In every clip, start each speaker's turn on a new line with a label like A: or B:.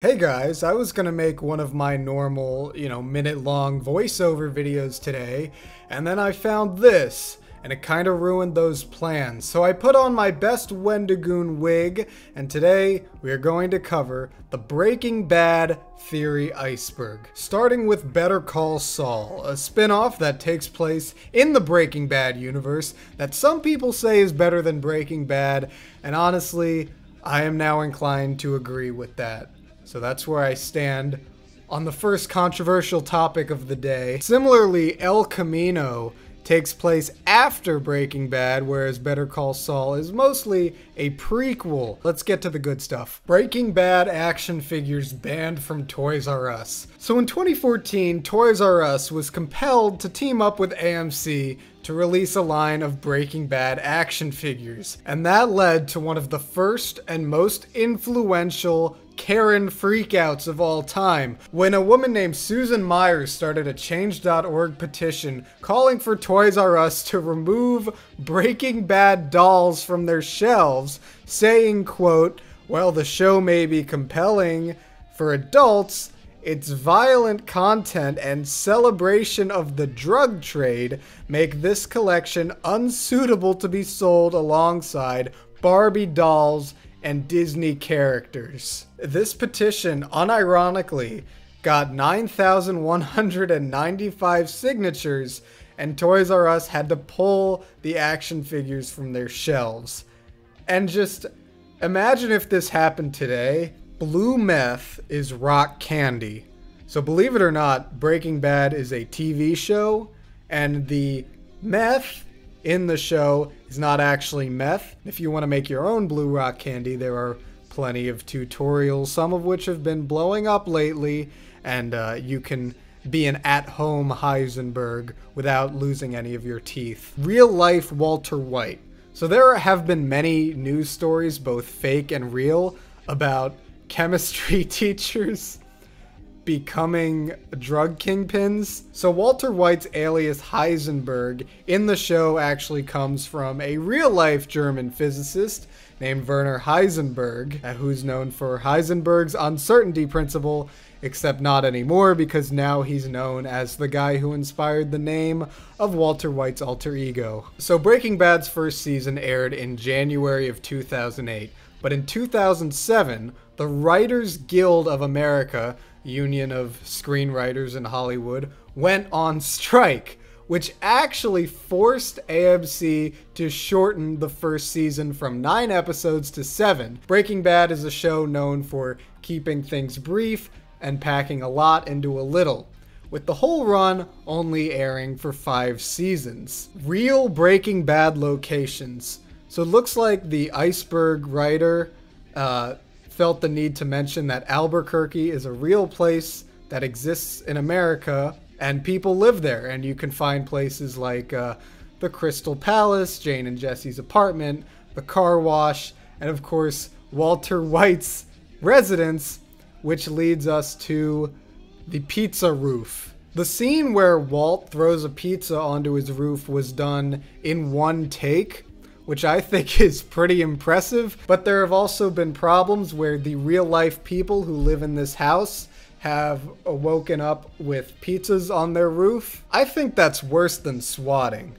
A: Hey guys, I was gonna make one of my normal, you know, minute long voiceover videos today, and then I found this, and it kinda ruined those plans. So I put on my best Wendigoon wig, and today we are going to cover the Breaking Bad theory iceberg. Starting with Better Call Saul, a spin off that takes place in the Breaking Bad universe that some people say is better than Breaking Bad, and honestly, I am now inclined to agree with that. So that's where I stand on the first controversial topic of the day. Similarly, El Camino takes place after Breaking Bad, whereas Better Call Saul is mostly a prequel. Let's get to the good stuff. Breaking Bad action figures banned from Toys R Us. So in 2014, Toys R Us was compelled to team up with AMC to release a line of Breaking Bad action figures, and that led to one of the first and most influential Karen freakouts of all time. When a woman named Susan Myers started a Change.org petition calling for Toys R Us to remove Breaking Bad dolls from their shelves, saying, quote, while the show may be compelling. For adults, its violent content and celebration of the drug trade make this collection unsuitable to be sold alongside Barbie dolls and Disney characters. This petition, unironically, got 9,195 signatures, and Toys R Us had to pull the action figures from their shelves. And just imagine if this happened today. Blue meth is rock candy. So, believe it or not, Breaking Bad is a TV show, and the meth in the show is not actually meth. If you want to make your own blue rock candy, there are plenty of tutorials, some of which have been blowing up lately, and uh, you can be an at home Heisenberg without losing any of your teeth. Real life Walter White. So there have been many news stories, both fake and real, about chemistry teachers becoming drug kingpins. So Walter White's alias Heisenberg in the show actually comes from a real life German physicist named Werner Heisenberg, uh, who's known for Heisenberg's uncertainty principle, except not anymore because now he's known as the guy who inspired the name of Walter White's alter ego. So Breaking Bad's first season aired in January of 2008, but in 2007, the Writers Guild of America Union of Screenwriters in Hollywood, went on strike, which actually forced AMC to shorten the first season from nine episodes to seven. Breaking Bad is a show known for keeping things brief and packing a lot into a little with the whole run only airing for five seasons. Real Breaking Bad locations. So it looks like the iceberg writer uh, felt the need to mention that Albuquerque is a real place that exists in America and people live there. And you can find places like uh, the Crystal Palace, Jane and Jesse's apartment, the car wash, and of course, Walter White's residence, which leads us to the pizza roof. The scene where Walt throws a pizza onto his roof was done in one take, which I think is pretty impressive. But there have also been problems where the real life people who live in this house have woken up with pizzas on their roof. I think that's worse than swatting.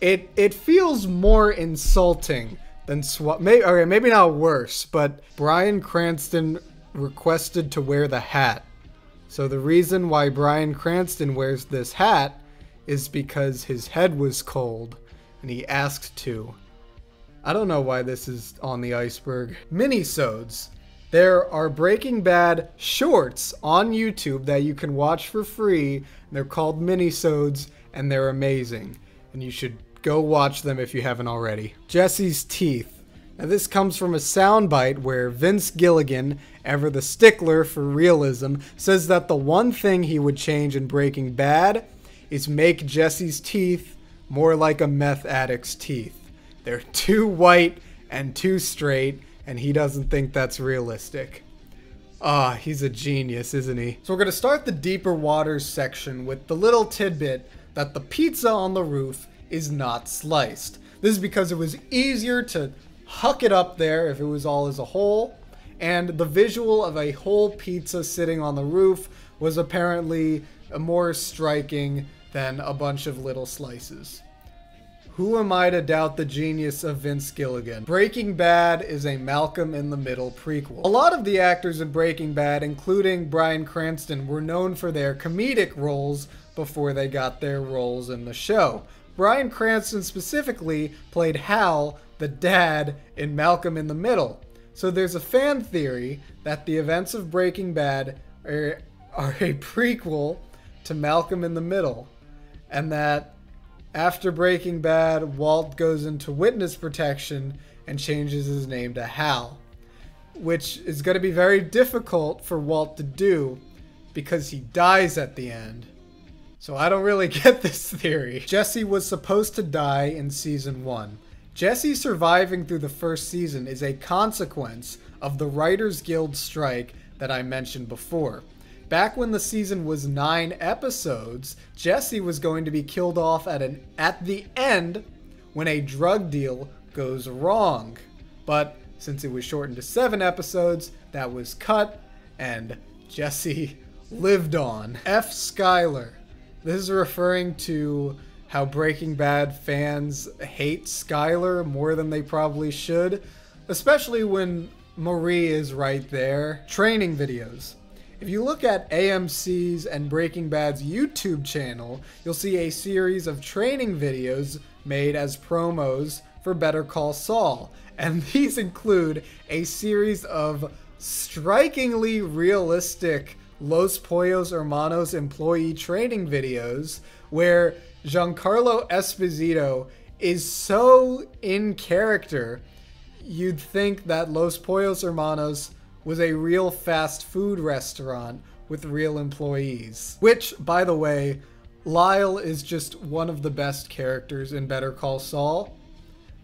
A: It it feels more insulting than swat. Maybe okay, maybe not worse, but Bryan Cranston requested to wear the hat. So the reason why Bryan Cranston wears this hat is because his head was cold and he asked to. I don't know why this is on the iceberg. Minisodes. There are Breaking Bad shorts on YouTube that you can watch for free. They're called Minisodes, and they're amazing. And you should go watch them if you haven't already. Jesse's teeth. Now this comes from a soundbite where Vince Gilligan, ever the stickler for realism, says that the one thing he would change in Breaking Bad is make Jesse's teeth more like a meth addict's teeth. They're too white and too straight, and he doesn't think that's realistic. Ah, oh, he's a genius, isn't he? So we're going to start the deeper waters section with the little tidbit that the pizza on the roof is not sliced. This is because it was easier to huck it up there if it was all as a whole, and the visual of a whole pizza sitting on the roof was apparently more striking than a bunch of little slices. Who am I to doubt the genius of Vince Gilligan? Breaking Bad is a Malcolm in the Middle prequel. A lot of the actors in Breaking Bad, including Bryan Cranston, were known for their comedic roles before they got their roles in the show. Bryan Cranston specifically played Hal, the dad, in Malcolm in the Middle. So there's a fan theory that the events of Breaking Bad are, are a prequel to Malcolm in the Middle, and that after Breaking Bad, Walt goes into witness protection and changes his name to Hal, which is going to be very difficult for Walt to do because he dies at the end. So I don't really get this theory. Jesse was supposed to die in season 1. Jesse surviving through the first season is a consequence of the Writers Guild strike that I mentioned before. Back when the season was nine episodes, Jesse was going to be killed off at an at the end when a drug deal goes wrong. But since it was shortened to seven episodes, that was cut, and Jesse lived on. F. Skyler. This is referring to how Breaking Bad fans hate Skyler more than they probably should, especially when Marie is right there. Training videos. If you look at AMC's and Breaking Bad's YouTube channel, you'll see a series of training videos made as promos for Better Call Saul. And these include a series of strikingly realistic Los Pollos Hermanos employee training videos where Giancarlo Esposito is so in character, you'd think that Los Pollos Hermanos was a real fast food restaurant with real employees. Which, by the way, Lyle is just one of the best characters in Better Call Saul.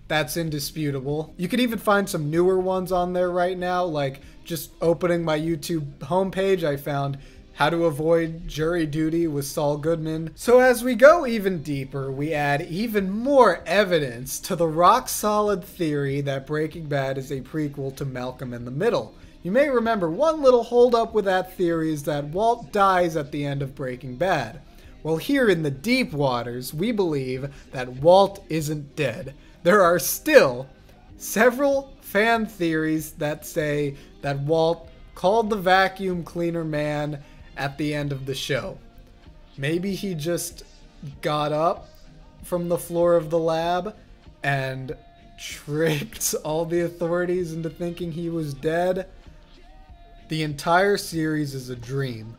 A: That's indisputable. You can even find some newer ones on there right now, like just opening my YouTube homepage, I found how to avoid jury duty with Saul Goodman. So as we go even deeper, we add even more evidence to the rock solid theory that Breaking Bad is a prequel to Malcolm in the Middle. You may remember one little holdup with that theory is that Walt dies at the end of Breaking Bad. Well, here in the deep waters, we believe that Walt isn't dead. There are still several fan theories that say that Walt called the vacuum cleaner man at the end of the show. Maybe he just got up from the floor of the lab and tricked all the authorities into thinking he was dead the entire series is a dream.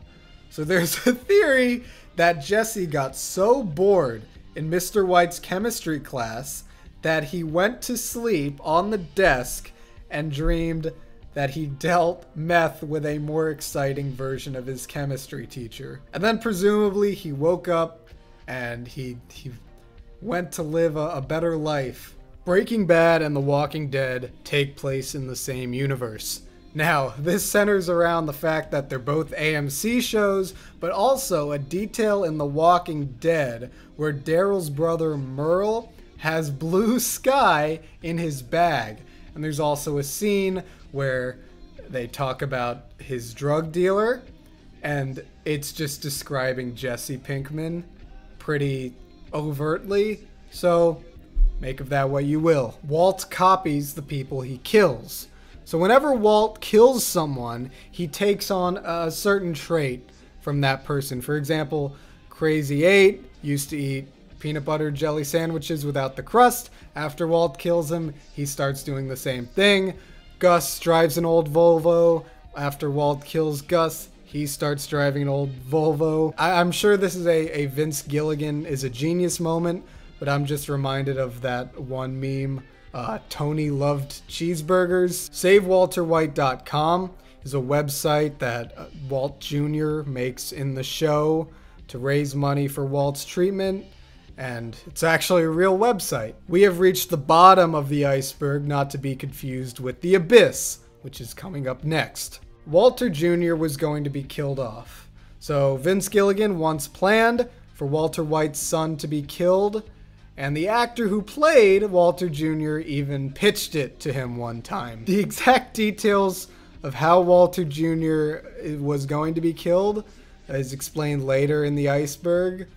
A: So there's a theory that Jesse got so bored in Mr. White's chemistry class that he went to sleep on the desk and dreamed that he dealt meth with a more exciting version of his chemistry teacher. And then presumably he woke up and he he went to live a, a better life. Breaking Bad and The Walking Dead take place in the same universe. Now, this centers around the fact that they're both AMC shows, but also a detail in The Walking Dead where Daryl's brother Merle has blue sky in his bag. And there's also a scene where they talk about his drug dealer, and it's just describing Jesse Pinkman pretty overtly. So, make of that what you will. Walt copies the people he kills. So whenever Walt kills someone, he takes on a certain trait from that person. For example, Crazy 8 used to eat peanut butter jelly sandwiches without the crust. After Walt kills him, he starts doing the same thing. Gus drives an old Volvo. After Walt kills Gus, he starts driving an old Volvo. I- am sure this is a, a Vince Gilligan is a genius moment, but I'm just reminded of that one meme uh, Tony loved cheeseburgers. SaveWalterWhite.com is a website that uh, Walt Jr. makes in the show to raise money for Walt's treatment, and it's actually a real website. We have reached the bottom of the iceberg, not to be confused with the abyss, which is coming up next. Walter Jr. was going to be killed off. So Vince Gilligan once planned for Walter White's son to be killed and the actor who played Walter Jr. even pitched it to him one time. The exact details of how Walter Jr. was going to be killed is explained later in the iceberg,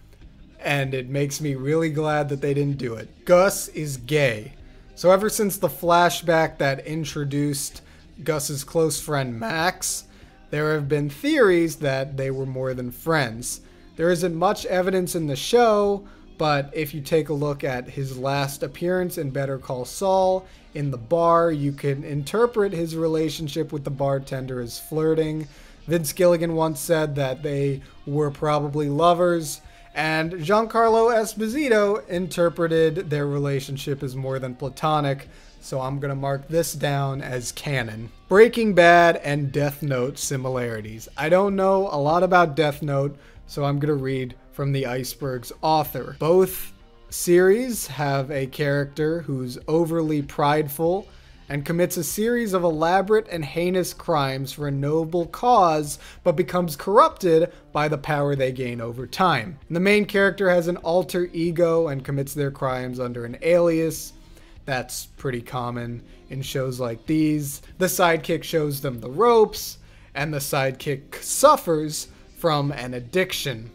A: and it makes me really glad that they didn't do it. Gus is gay. So, ever since the flashback that introduced Gus's close friend Max, there have been theories that they were more than friends. There isn't much evidence in the show, but if you take a look at his last appearance in Better Call Saul in the bar, you can interpret his relationship with the bartender as flirting. Vince Gilligan once said that they were probably lovers, and Giancarlo Esposito interpreted their relationship as more than platonic, so I'm gonna mark this down as canon. Breaking Bad and Death Note similarities. I don't know a lot about Death Note, so I'm gonna read from the Iceberg's author. Both series have a character who's overly prideful and commits a series of elaborate and heinous crimes for a noble cause, but becomes corrupted by the power they gain over time. And the main character has an alter ego and commits their crimes under an alias. That's pretty common in shows like these. The sidekick shows them the ropes, and the sidekick suffers from an addiction.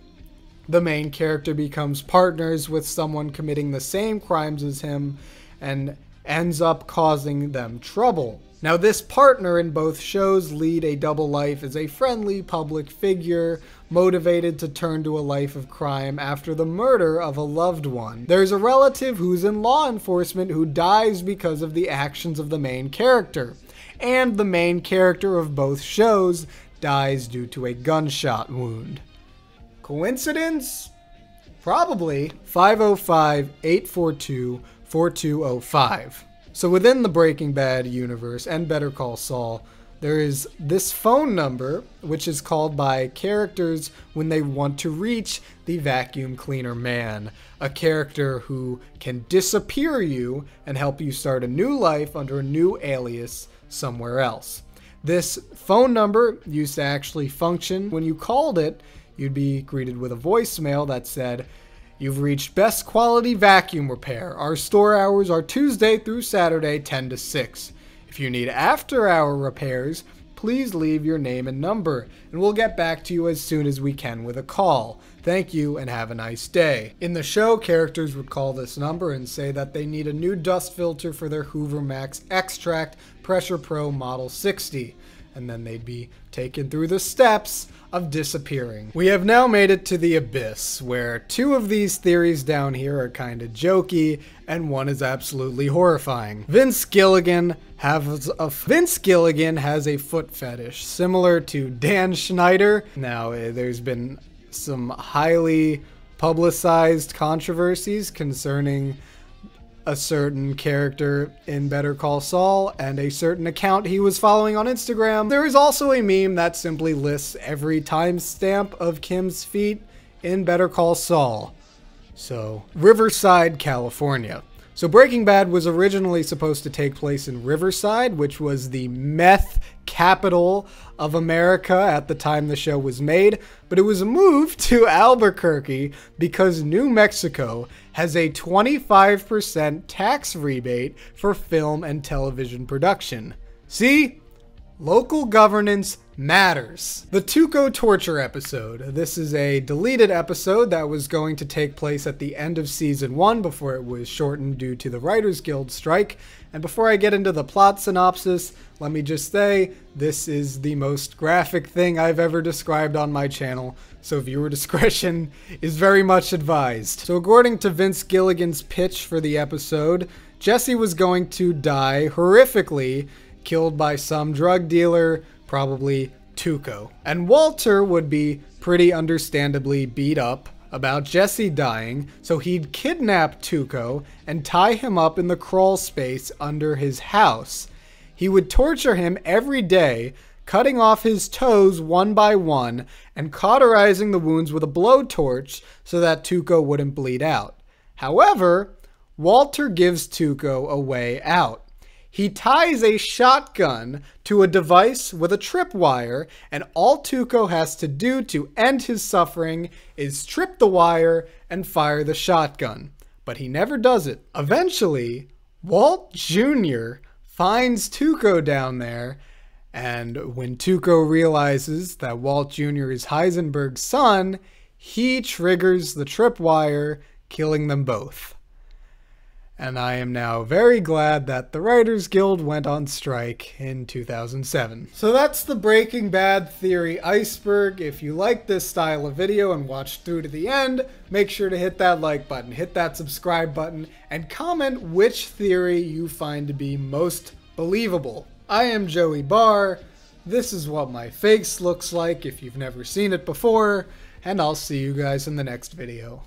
A: The main character becomes partners with someone committing the same crimes as him and ends up causing them trouble. Now, this partner in both shows lead a double life as a friendly public figure, motivated to turn to a life of crime after the murder of a loved one. There's a relative who's in law enforcement who dies because of the actions of the main character. And the main character of both shows dies due to a gunshot wound. Coincidence? Probably 505 842 4205. So within the Breaking Bad universe and Better Call Saul, there is this phone number, which is called by characters when they want to reach the vacuum cleaner man, a character who can disappear you and help you start a new life under a new alias somewhere else. This phone number used to actually function. When you called it, you'd be greeted with a voicemail that said, You've reached best quality vacuum repair. Our store hours are Tuesday through Saturday, 10 to 6. If you need after hour repairs, please leave your name and number, and we'll get back to you as soon as we can with a call. Thank you and have a nice day. In the show, characters would call this number and say that they need a new dust filter for their Hoover Max Extract Pressure Pro Model 60, and then they'd be taken through the steps of disappearing. We have now made it to the abyss, where two of these theories down here are kinda jokey, and one is absolutely horrifying. Vince Gilligan has a Vince Gilligan has a foot fetish similar to Dan Schneider. Now, eh, there's been some highly publicized controversies concerning a certain character in Better Call Saul and a certain account he was following on Instagram. There is also a meme that simply lists every timestamp of Kim's feet in Better Call Saul. So, Riverside, California. So Breaking Bad was originally supposed to take place in Riverside, which was the meth capital of America at the time the show was made, but it was moved to Albuquerque because New Mexico has a 25% tax rebate for film and television production. See? Local governance matters. The Tuco torture episode. This is a deleted episode that was going to take place at the end of season one before it was shortened due to the Writers Guild strike. And before I get into the plot synopsis, let me just say this is the most graphic thing I've ever described on my channel, so viewer discretion is very much advised. So, according to Vince Gilligan's pitch for the episode, Jesse was going to die horrifically killed by some drug dealer, probably Tuco. And Walter would be pretty understandably beat up about Jesse dying, so he'd kidnap Tuco and tie him up in the crawl space under his house. He would torture him every day, cutting off his toes one by one and cauterizing the wounds with a blowtorch so that Tuco wouldn't bleed out. However, Walter gives Tuco a way out. He ties a shotgun to a device with a tripwire, and all Tuco has to do to end his suffering is trip the wire and fire the shotgun. But he never does it. Eventually, Walt Jr. finds Tuco down there And when Tuco realizes that Walt Jr. is Heisenberg's son, he triggers the tripwire, killing them both. And I am now very glad that the Writers Guild went on strike in 2007. So that's the Breaking Bad theory iceberg. If you like this style of video and watched through to the end, make sure to hit that like button, hit that subscribe button, and comment which theory you find to be most believable. I am Joey Barr. This is what my face looks like if you've never seen it before, and I'll see you guys in the next video.